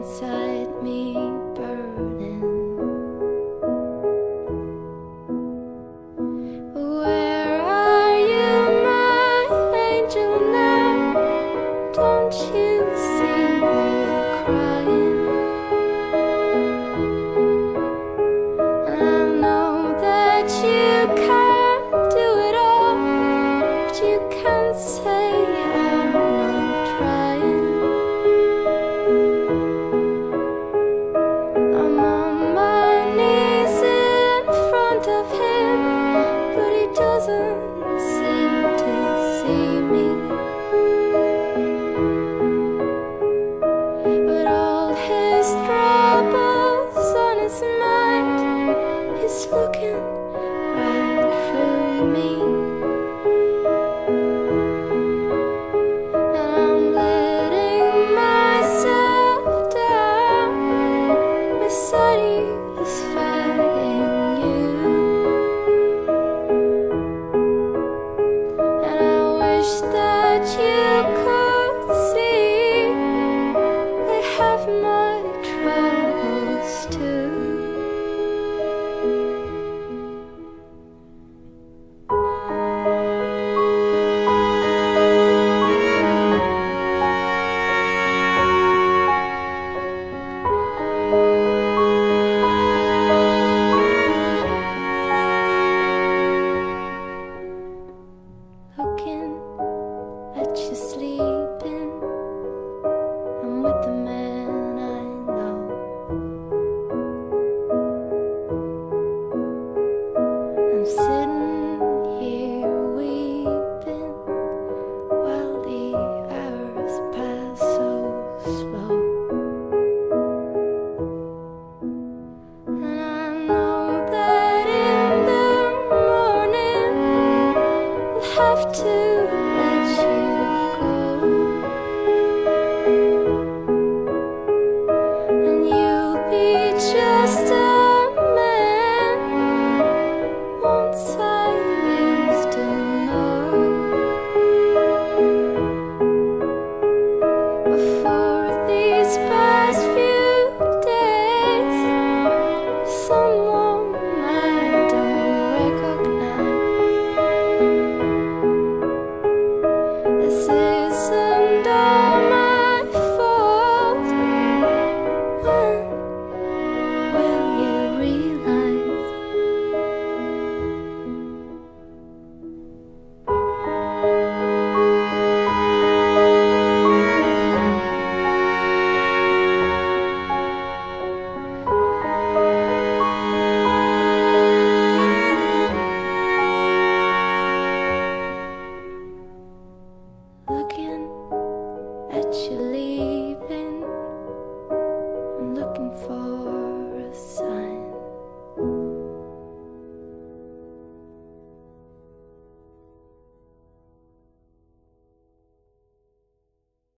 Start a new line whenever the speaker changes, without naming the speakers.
inside me. wish that you could.